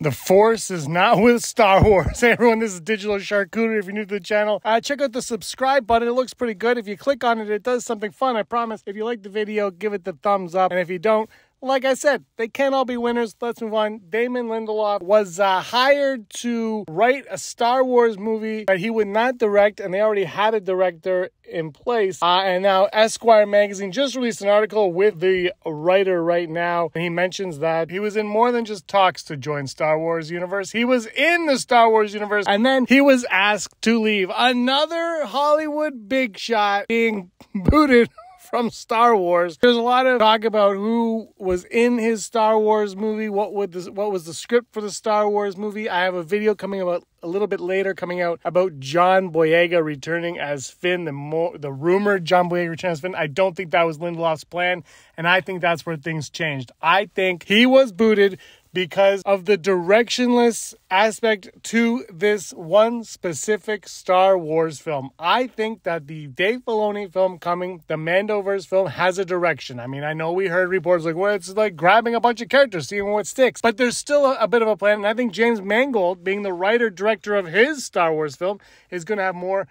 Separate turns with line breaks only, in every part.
The Force is not with Star Wars. Hey everyone, this is Digital Charcuterie. If you're new to the channel, uh, check out the subscribe button. It looks pretty good. If you click on it, it does something fun. I promise. If you like the video, give it the thumbs up. And if you don't, like I said, they can't all be winners. Let's move on. Damon Lindelof was uh, hired to write a Star Wars movie that he would not direct, and they already had a director in place. Uh, and now Esquire magazine just released an article with the writer right now, and he mentions that he was in more than just talks to join Star Wars universe. He was in the Star Wars universe, and then he was asked to leave. Another Hollywood big shot being booted from Star Wars. There's a lot of talk about who was in his Star Wars movie, what would the, what was the script for the Star Wars movie. I have a video coming about a little bit later coming out about John Boyega returning as Finn, the more the rumored John Boyega returning as Finn. I don't think that was Lindelof's plan, and I think that's where things changed. I think he was booted because of the directionless aspect to this one specific Star Wars film. I think that the Dave Filoni film coming, the Mandoverse film, has a direction. I mean, I know we heard reports like, well, it's like grabbing a bunch of characters, seeing what sticks, but there's still a, a bit of a plan. And I think James Mangold, being the writer director of his Star Wars film, is going to have more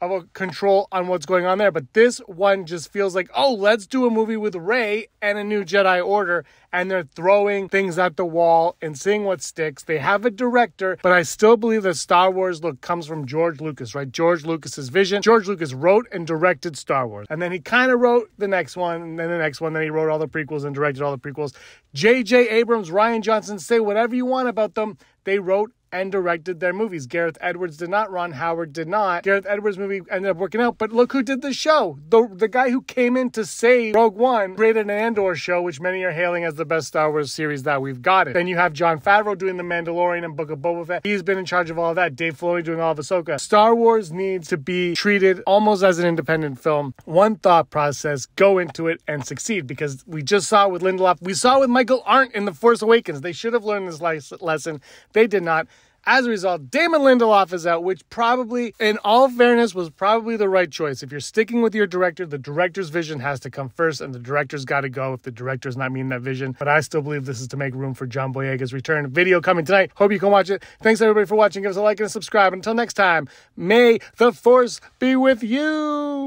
of a control on what's going on there. But this one just feels like, oh, let's do a movie with Rey and a new Jedi Order. And they're throwing things at the wall and seeing what sticks. They have a director, but I still believe the Star Wars look comes from George Lucas, right? George Lucas's vision. George Lucas wrote and directed Star Wars. And then he kind of wrote the next one, and then the next one. Then he wrote all the prequels and directed all the prequels. J.J. Abrams, Rian Johnson, say whatever you want about them. They wrote and directed their movies. Gareth Edwards did not. Ron Howard did not. Gareth Edwards' movie ended up working out, but look who did the show. The, the guy who came in to save Rogue One created an Andor show, which many are hailing as the best Star Wars series that we've got. It. Then you have Jon Favreau doing The Mandalorian and Book of Boba Fett. He's been in charge of all of that. Dave Filoni doing all of Ahsoka. Star Wars needs to be treated almost as an independent film. One thought process, go into it and succeed because we just saw with Lindelof, we saw with Michael Arndt in The Force Awakens. They should have learned this lesson. They did not. As a result, Damon Lindelof is out, which probably, in all fairness, was probably the right choice. If you're sticking with your director, the director's vision has to come first, and the director's got to go if the director's not meeting that vision. But I still believe this is to make room for John Boyega's return. Video coming tonight. Hope you can watch it. Thanks everybody for watching. Give us a like and a subscribe. Until next time, may the force be with you.